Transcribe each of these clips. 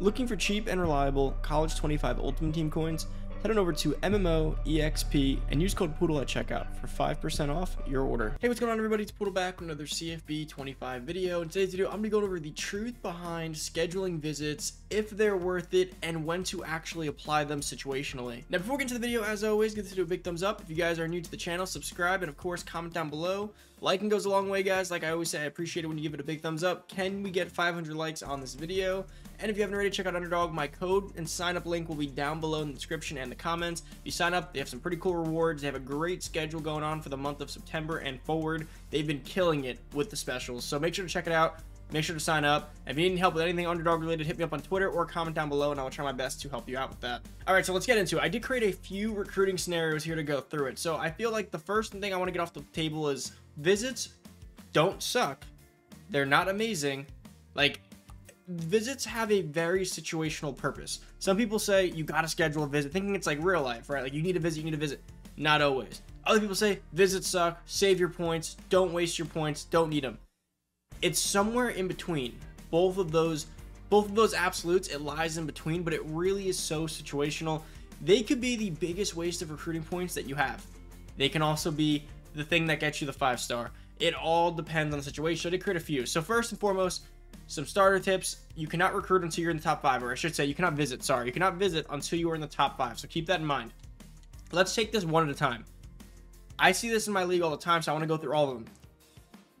Looking for cheap and reliable College 25 Ultimate Team coins? Head on over to MMO EXP and use code Poodle at checkout for 5% off your order. Hey, what's going on, everybody? It's Poodle back with another CFB 25 video. In today's video, I'm to go over the truth behind scheduling visits, if they're worth it, and when to actually apply them situationally. Now, before we get into the video, as always, give this video a big thumbs up. If you guys are new to the channel, subscribe, and of course, comment down below. Liking goes a long way, guys. Like I always say, I appreciate it when you give it a big thumbs up. Can we get 500 likes on this video? And if you haven't already, check out Underdog. My code and sign up link will be down below in the description and the comments. If you sign up, they have some pretty cool rewards. They have a great schedule going on for the month of September and forward. They've been killing it with the specials. So make sure to check it out. Make sure to sign up. If you need help with anything Underdog related, hit me up on Twitter or comment down below and I will try my best to help you out with that. All right, so let's get into it. I did create a few recruiting scenarios here to go through it. So I feel like the first thing I want to get off the table is visits don't suck. They're not amazing. Like, visits have a very situational purpose. Some people say you gotta schedule a visit, thinking it's like real life, right? Like, you need a visit, you need a visit. Not always. Other people say visits suck, save your points, don't waste your points, don't need them. It's somewhere in between. Both of those both of those absolutes, it lies in between, but it really is so situational. They could be the biggest waste of recruiting points that you have. They can also be the thing that gets you the five star. It all depends on the situation. I did create a few. So first and foremost, some starter tips. You cannot recruit until you're in the top five, or I should say, you cannot visit. Sorry, you cannot visit until you are in the top five. So keep that in mind. Let's take this one at a time. I see this in my league all the time, so I want to go through all of them.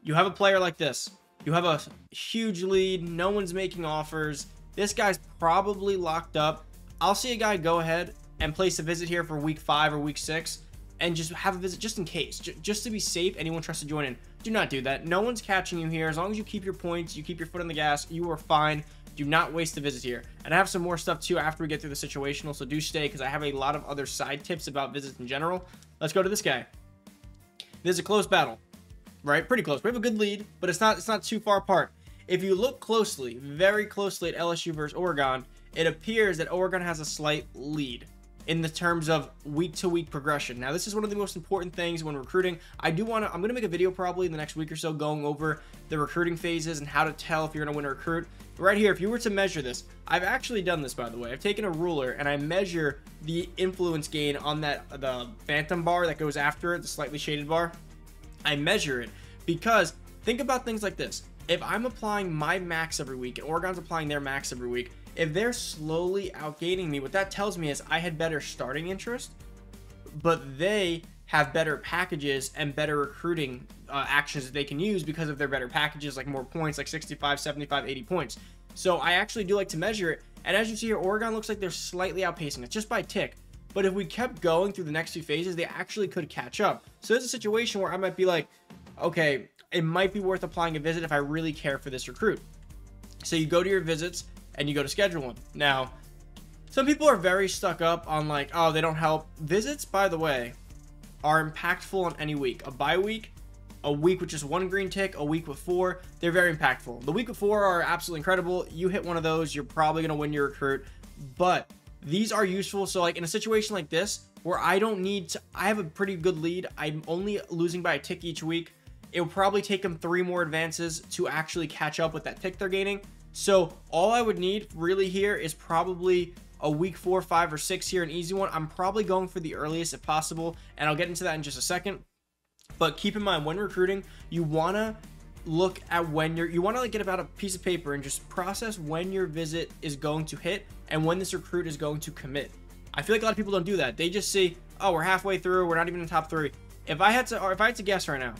You have a player like this. You have a huge lead. No one's making offers. This guy's probably locked up. I'll see a guy go ahead and place a visit here for week five or week six and just have a visit just in case, just to be safe. Anyone tries to join in, do not do that. No one's catching you here. As long as you keep your points, you keep your foot on the gas, you are fine. Do not waste the visit here. And I have some more stuff too after we get through the situational, so do stay because I have a lot of other side tips about visits in general. Let's go to this guy. This is a close battle, right? Pretty close. We have a good lead, but it's not it's not too far apart. If you look closely, very closely at LSU versus Oregon, it appears that Oregon has a slight lead in the terms of week to week progression. Now, this is one of the most important things when recruiting. I do want to, I'm going to make a video probably in the next week or so going over the recruiting phases and how to tell if you're going to win a recruit. But Right here, if you were to measure this, I've actually done this by the way. I've taken a ruler and I measure the influence gain on that, the phantom bar that goes after it, the slightly shaded bar. I measure it because think about things like this. If I'm applying my max every week and Oregon's applying their max every week, if they're slowly outgaining me, what that tells me is I had better starting interest, but they have better packages and better recruiting uh, actions that they can use because of their better packages, like more points, like 65, 75, 80 points. So I actually do like to measure it. And as you see here, Oregon looks like they're slightly outpacing it just by tick. But if we kept going through the next few phases, they actually could catch up. So there's a situation where I might be like, okay, it might be worth applying a visit if I really care for this recruit. So you go to your visits, and you go to schedule one. Now, some people are very stuck up on like, oh, they don't help. Visits, by the way, are impactful on any week. A bye week, a week with just one green tick, a week with four, they're very impactful. The week with four are absolutely incredible. You hit one of those, you're probably going to win your recruit. But these are useful. So like in a situation like this, where I don't need to, I have a pretty good lead. I'm only losing by a tick each week. It will probably take them three more advances to actually catch up with that tick they're gaining. So all I would need really here is probably a week four, five, or six here, an easy one. I'm probably going for the earliest if possible, and I'll get into that in just a second. But keep in mind, when recruiting, you want to look at when you're, you want to like get about a piece of paper and just process when your visit is going to hit and when this recruit is going to commit. I feel like a lot of people don't do that. They just see, oh, we're halfway through, we're not even in the top three. If I had to, or if I had to guess right now,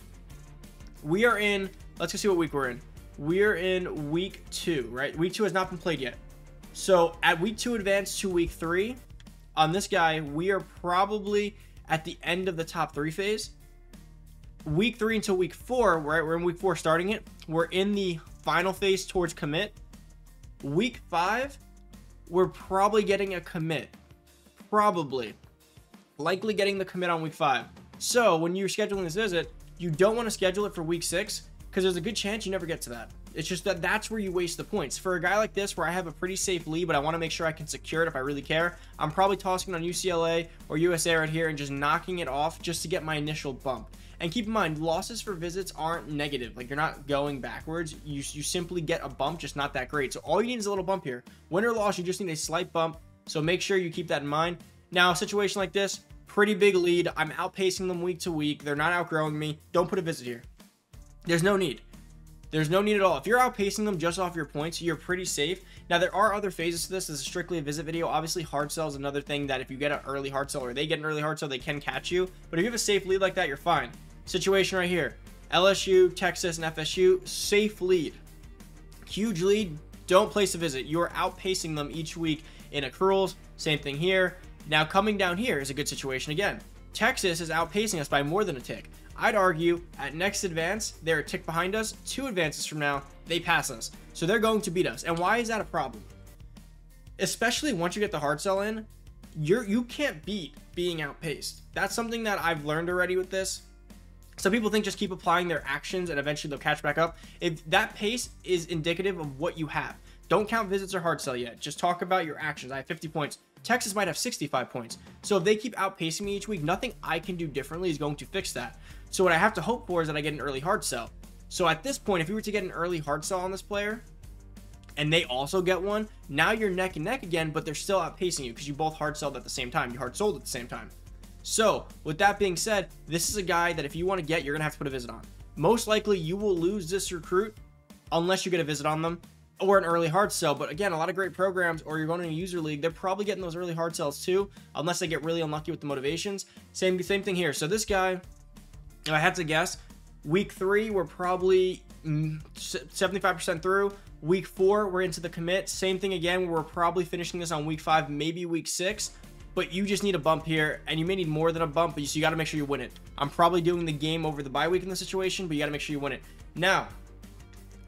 we are in, let's go see what week we're in we're in week two, right? Week two has not been played yet. So at week two advance to week three, on this guy, we are probably at the end of the top three phase. Week three until week four, right? We're in week four starting it. We're in the final phase towards commit. Week five, we're probably getting a commit. Probably. Likely getting the commit on week five. So when you're scheduling this visit, you don't want to schedule it for week six because there's a good chance you never get to that. It's just that that's where you waste the points. For a guy like this, where I have a pretty safe lead, but I want to make sure I can secure it if I really care, I'm probably tossing on UCLA or USA right here and just knocking it off just to get my initial bump. And keep in mind, losses for visits aren't negative. Like you're not going backwards. You, you simply get a bump, just not that great. So all you need is a little bump here. Win or loss, you just need a slight bump. So make sure you keep that in mind. Now, a situation like this, pretty big lead. I'm outpacing them week to week. They're not outgrowing me. Don't put a visit here. There's no need. There's no need at all. If you're outpacing them just off your points, you're pretty safe. Now, there are other phases to this. This is strictly a visit video. Obviously, hard sell is another thing that if you get an early hard sell or they get an early hard sell, they can catch you. But if you have a safe lead like that, you're fine. Situation right here. LSU, Texas, and FSU, safe lead. Huge lead. Don't place a visit. You're outpacing them each week in accruals. Same thing here. Now, coming down here is a good situation again. Texas is outpacing us by more than a tick. I'd argue at next advance, they're a tick behind us. Two advances from now, they pass us. So they're going to beat us. And why is that a problem? Especially once you get the hard sell in, you're you can't beat being outpaced. That's something that I've learned already with this. Some people think just keep applying their actions and eventually they'll catch back up. If that pace is indicative of what you have. Don't count visits or hard sell yet. Just talk about your actions. I have 50 points. Texas might have 65 points. So if they keep outpacing me each week, nothing I can do differently is going to fix that. So what I have to hope for is that I get an early hard sell. So at this point, if you were to get an early hard sell on this player, and they also get one, now you're neck and neck again, but they're still outpacing you because you both hard sold at the same time. You hard sold at the same time. So with that being said, this is a guy that if you want to get, you're gonna have to put a visit on. Most likely you will lose this recruit unless you get a visit on them or an early hard sell. But again, a lot of great programs, or you're going to a user league, they're probably getting those early hard sells too, unless they get really unlucky with the motivations. Same same thing here. So this guy, I had to guess, week three we're probably 75% mm, through. Week four we're into the commit. Same thing again. We're probably finishing this on week five, maybe week six. But you just need a bump here, and you may need more than a bump, but you, so you got to make sure you win it. I'm probably doing the game over the bye week in the situation, but you got to make sure you win it. Now,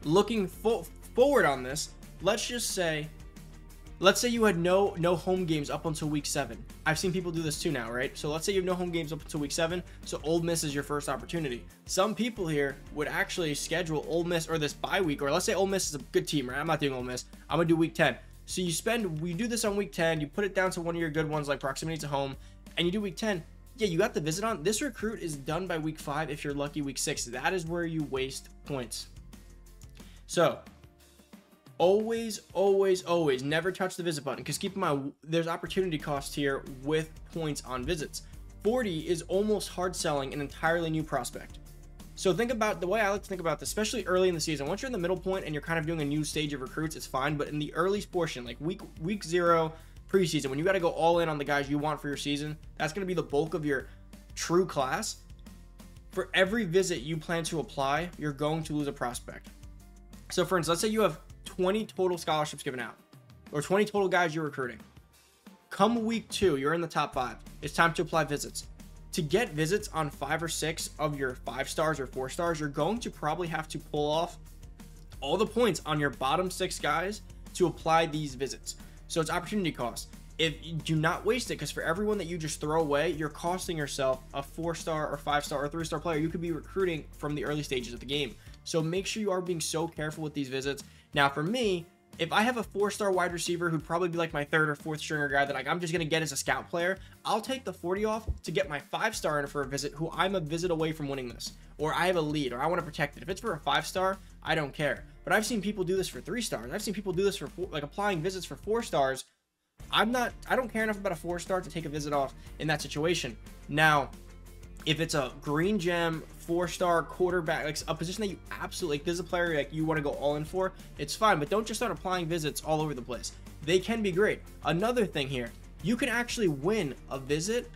looking full forward on this, let's just say, let's say you had no no home games up until week seven. I've seen people do this too now, right? So let's say you have no home games up until week seven. So Ole Miss is your first opportunity. Some people here would actually schedule Ole Miss or this bye week, or let's say Ole Miss is a good team, right? I'm not doing Ole Miss. I'm gonna do week 10. So you spend, we do this on week 10. You put it down to one of your good ones like proximity to home, and you do week 10 yeah, you got the visit on. This recruit is done by week five. If you're lucky, week six. That is where you waste points. So always, always, always never touch the visit button because keep in mind there's opportunity cost here with points on visits. 40 is almost hard selling an entirely new prospect. So think about the way I like to think about this, especially early in the season. Once you're in the middle point and you're kind of doing a new stage of recruits, it's fine. But in the early portion, like week week zero preseason, when you got to go all in on the guys you want for your season, that's going to be the bulk of your true class. For every visit you plan to apply, you're going to lose a prospect. So, for instance, let's say you have 20 total scholarships given out or 20 total guys you're recruiting. Come week two, you're in the top five. It's time to apply visits. To get visits on five or six of your five stars or four stars, you're going to probably have to pull off all the points on your bottom six guys to apply these visits. So it's opportunity cost. If you do not waste it, because for everyone that you just throw away, you're costing yourself a four star or five star or three star player you could be recruiting from the early stages of the game. So make sure you are being so careful with these visits. Now, for me, if I have a four-star wide receiver who'd probably be like my third or fourth stringer guy that like I'm just gonna get as a scout player, I'll take the 40 off to get my five-star in for a visit who I'm a visit away from winning this. Or I have a lead, or I want to protect it. If it's for a five-star, I don't care. But I've seen people do this for three stars. I've seen people do this for four, like applying visits for four stars. I'm not I don't care enough about a four star to take a visit off in that situation. Now, if it's a green gem four star quarterback like a position that you absolutely like this is a player like you want to go all in for it's fine but don't just start applying visits all over the place. They can be great. Another thing here you can actually win a visit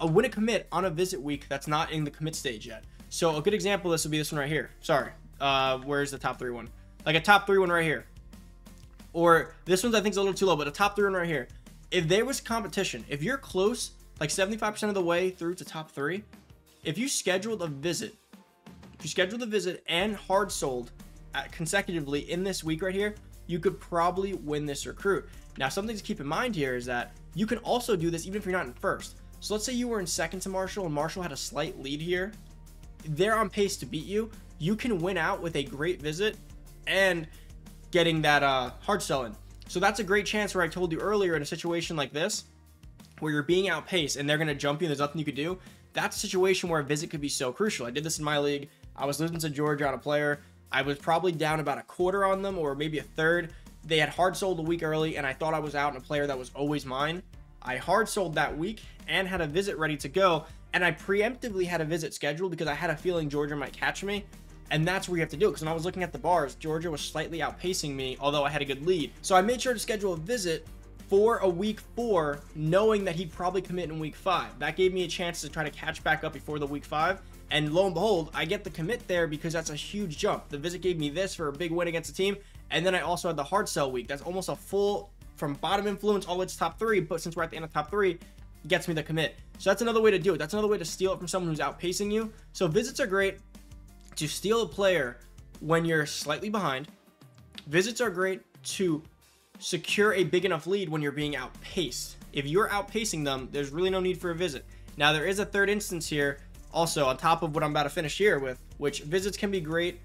a win a commit on a visit week that's not in the commit stage yet. So a good example this would be this one right here. Sorry uh where's the top three one? Like a top three one right here. Or this one's i think is a little too low but a top three one right here. If there was competition if you're close like 75% of the way through to top three, if you scheduled a visit, if you scheduled a visit and hard sold consecutively in this week right here, you could probably win this recruit. Now, something to keep in mind here is that you can also do this even if you're not in first. So let's say you were in second to Marshall and Marshall had a slight lead here. They're on pace to beat you. You can win out with a great visit and getting that uh, hard selling. So that's a great chance where I told you earlier in a situation like this, where you're being outpaced and they're going to jump you and there's nothing you could do, that's a situation where a visit could be so crucial. I did this in my league. I was losing to Georgia on a player. I was probably down about a quarter on them or maybe a third. They had hard sold a week early, and I thought I was out on a player that was always mine. I hard sold that week and had a visit ready to go. And I preemptively had a visit scheduled because I had a feeling Georgia might catch me. And that's where you have to do it. Because when I was looking at the bars, Georgia was slightly outpacing me, although I had a good lead. So I made sure to schedule a visit for a week four, knowing that he'd probably commit in week five. That gave me a chance to try to catch back up before the week five. And lo and behold, I get the commit there because that's a huge jump. The visit gave me this for a big win against the team. And then I also had the hard sell week. That's almost a full from bottom influence all the way to top three. But since we're at the end of top three, gets me the commit. So that's another way to do it. That's another way to steal it from someone who's outpacing you. So visits are great to steal a player when you're slightly behind. Visits are great to secure a big enough lead when you're being outpaced. If you're outpacing them, there's really no need for a visit. Now, there is a third instance here, also on top of what I'm about to finish here with, which visits can be great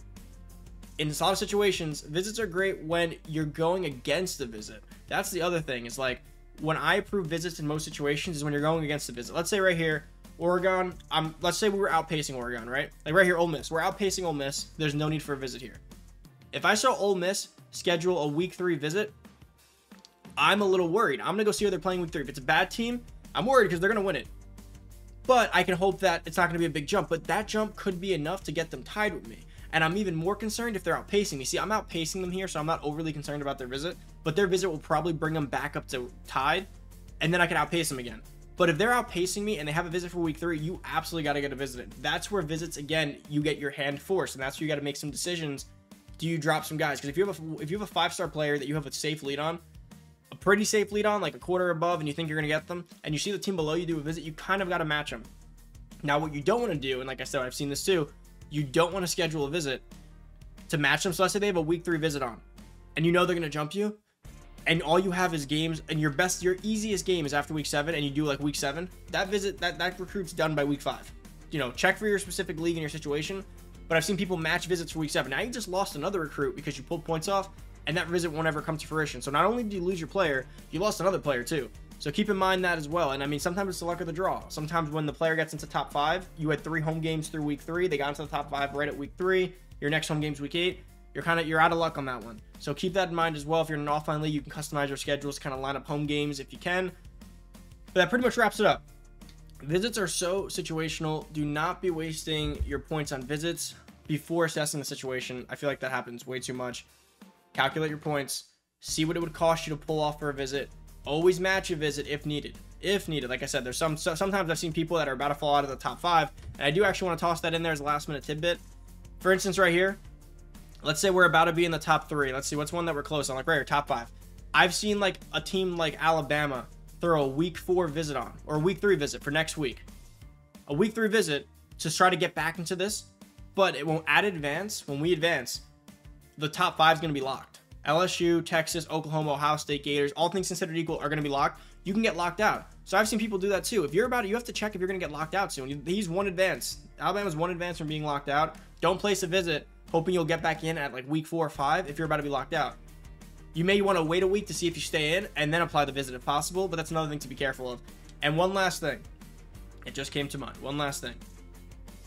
in a lot of situations. Visits are great when you're going against the visit. That's the other thing. It's like when I approve visits in most situations is when you're going against the visit. Let's say right here, Oregon. I'm. Let's say we were outpacing Oregon, right? Like right here, Ole Miss. We're outpacing Ole Miss. There's no need for a visit here. If I saw Ole Miss schedule a week three visit, I'm a little worried. I'm gonna go see how they're playing week three. If it's a bad team, I'm worried because they're gonna win it. But I can hope that it's not gonna be a big jump. But that jump could be enough to get them tied with me. And I'm even more concerned if they're outpacing me. See, I'm outpacing them here, so I'm not overly concerned about their visit. But their visit will probably bring them back up to tied, and then I can outpace them again. But if they're outpacing me and they have a visit for week three, you absolutely got to get a visit. That's where visits again, you get your hand forced, and that's where you got to make some decisions. Do you drop some guys? Because if you have a if you have a five star player that you have a safe lead on, a pretty safe lead on, like a quarter above, and you think you're gonna get them, and you see the team below you do a visit, you kind of got to match them. Now, what you don't want to do, and like I said, I've seen this too, you don't want to schedule a visit to match them. So let's say they have a week three visit on, and you know they're gonna jump you, and all you have is games, and your best, your easiest game is after week seven, and you do like week seven. That visit, that that recruit's done by week five. You know, check for your specific league and your situation. But I've seen people match visits for week seven. Now you just lost another recruit because you pulled points off, and that visit won't ever come to fruition. So not only do you lose your player, you lost another player too. So keep in mind that as well. And I mean, sometimes it's the luck of the draw. Sometimes when the player gets into top five, you had three home games through week three. They got into the top five right at week three. Your next home game's week eight. You're kind of you're out of luck on that one. So keep that in mind as well. If you're in an offline league, you can customize your schedules, kind of line up home games if you can. But that pretty much wraps it up. Visits are so situational. Do not be wasting your points on visits before assessing the situation. I feel like that happens way too much. Calculate your points, see what it would cost you to pull off for a visit. Always match a visit if needed. If needed, like I said, there's some so, sometimes I've seen people that are about to fall out of the top five, and I do actually want to toss that in there as a last minute tidbit. For instance, right here, let's say we're about to be in the top three. Let's see what's one that we're close on, like right here, top five. I've seen like a team like Alabama throw a week four visit on or a week three visit for next week. A week three visit to try to get back into this, but it won't add advance. When we advance, the top five is going to be locked. LSU, Texas, Oklahoma, Ohio State, Gators, all things considered equal, are going to be locked. You can get locked out. So I've seen people do that too. If you're about it, you have to check if you're going to get locked out soon. He's one advance. Alabama's one advance from being locked out. Don't place a visit hoping you'll get back in at like week four or five if you're about to be locked out. You may want to wait a week to see if you stay in and then apply the visit if possible, but that's another thing to be careful of. And one last thing, it just came to mind. One last thing.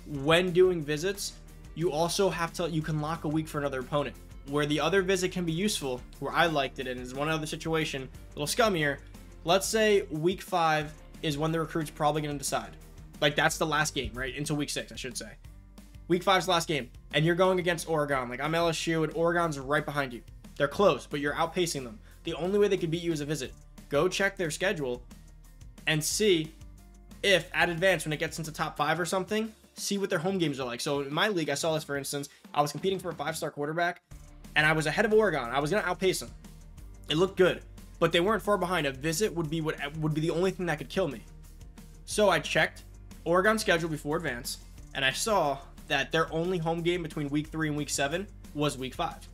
When doing visits, you also have to, you can lock a week for another opponent. Where the other visit can be useful, where I liked it, and is one other situation, a little scummier. Let's say week five is when the recruit's probably going to decide. Like that's the last game, right? Into week six, I should say. Week five's last game, and you're going against Oregon. Like I'm LSU, and Oregon's right behind you. They're close, but you're outpacing them. The only way they could beat you is a visit. Go check their schedule and see if at advance when it gets into top five or something, see what their home games are like. So in my league, I saw this for instance. I was competing for a five-star quarterback, and I was ahead of Oregon. I was gonna outpace them. It looked good, but they weren't far behind. A visit would be what would be the only thing that could kill me. So I checked Oregon schedule before advance, and I saw that their only home game between week three and week seven was week five.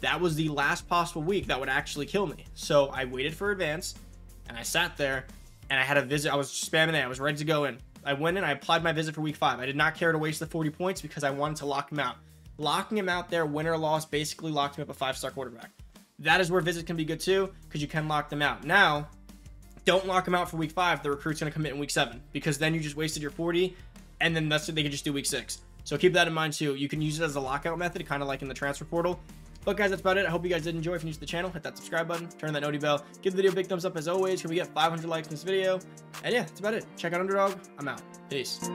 That was the last possible week that would actually kill me. So I waited for advance and I sat there and I had a visit. I was spamming it. I was ready to go in. I went in, I applied my visit for week five. I did not care to waste the 40 points because I wanted to lock him out. Locking him out there, win or loss, basically locked him up a five star quarterback. That is where visits can be good too because you can lock them out. Now, don't lock them out for week five. The recruit's going to commit in week seven because then you just wasted your 40 and then that's what they could just do week six. So keep that in mind too. You can use it as a lockout method, kind of like in the transfer portal. But guys, that's about it. I hope you guys did enjoy. If you're new to the channel, hit that subscribe button, turn that noti bell, give the video a big thumbs up as always. Can we get 500 likes in this video? And yeah, that's about it. Check out Underdog. I'm out. Peace.